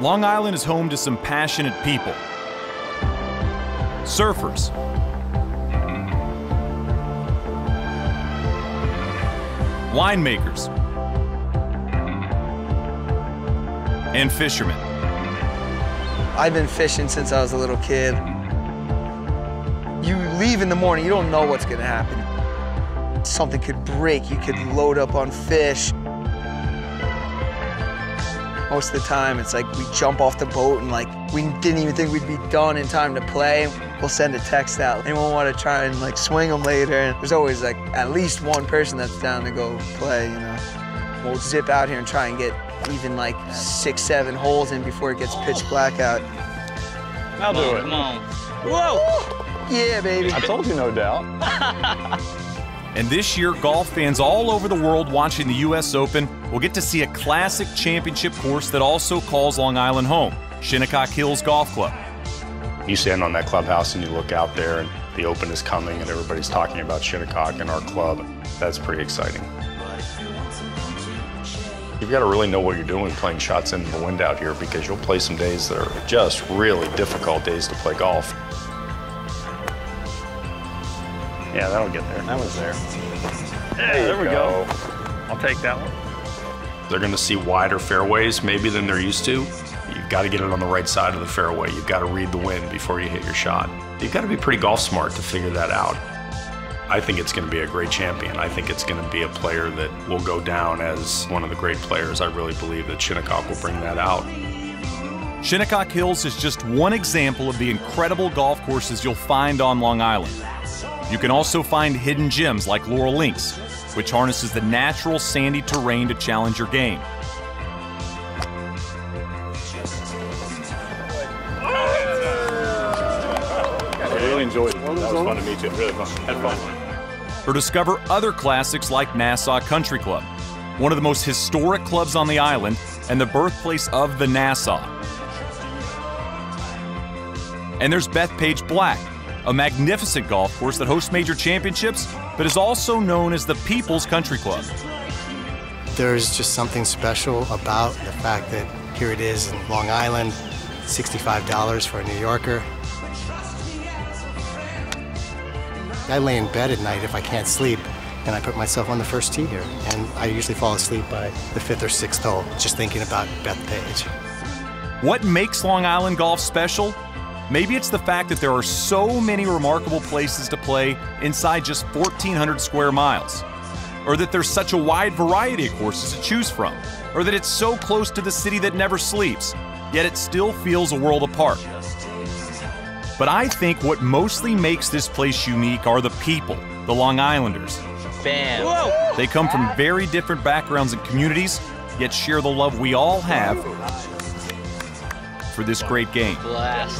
Long Island is home to some passionate people. Surfers, winemakers, and fishermen. I've been fishing since I was a little kid. You leave in the morning, you don't know what's gonna happen. Something could break, you could load up on fish. Most of the time, it's like we jump off the boat and like we didn't even think we'd be done in time to play. We'll send a text out. Anyone want to try and like swing them later? And there's always like at least one person that's down to go play, you know. We'll zip out here and try and get even like six, seven holes in before it gets pitch black out. I'll do it. Come on. Whoa! Yeah, baby. I told you no doubt. And this year, golf fans all over the world watching the U.S. Open will get to see a classic championship course that also calls Long Island home Shinnecock Hills Golf Club. You stand on that clubhouse and you look out there, and the Open is coming, and everybody's talking about Shinnecock and our club. That's pretty exciting. You've got to really know what you're doing playing shots into the wind out here because you'll play some days that are just really difficult days to play golf. Yeah, that'll get there. That was there. There, there we go. I'll take that one. They're going to see wider fairways maybe than they're used to. You've got to get it on the right side of the fairway. You've got to read the wind before you hit your shot. You've got to be pretty golf smart to figure that out. I think it's going to be a great champion. I think it's going to be a player that will go down as one of the great players. I really believe that Shinnecock will bring that out. Shinnecock Hills is just one example of the incredible golf courses you'll find on Long Island. You can also find hidden gems like Laurel Links, which harnesses the natural sandy terrain to challenge your game. I really enjoyed it. That was fun to meet you. Really fun. Had fun. or discover other classics like Nassau Country Club, one of the most historic clubs on the island and the birthplace of the Nassau. And there's Bethpage Black, a magnificent golf course that hosts major championships, but is also known as the People's Country Club. There's just something special about the fact that here it is in Long Island, $65 for a New Yorker. I lay in bed at night if I can't sleep, and I put myself on the first tee here. And I usually fall asleep by the fifth or sixth hole, just thinking about Bethpage. What makes Long Island golf special? Maybe it's the fact that there are so many remarkable places to play inside just 1,400 square miles. Or that there's such a wide variety of courses to choose from. Or that it's so close to the city that never sleeps, yet it still feels a world apart. But I think what mostly makes this place unique are the people, the Long Islanders. Bam. They come from very different backgrounds and communities, yet share the love we all have for this great game. Blast.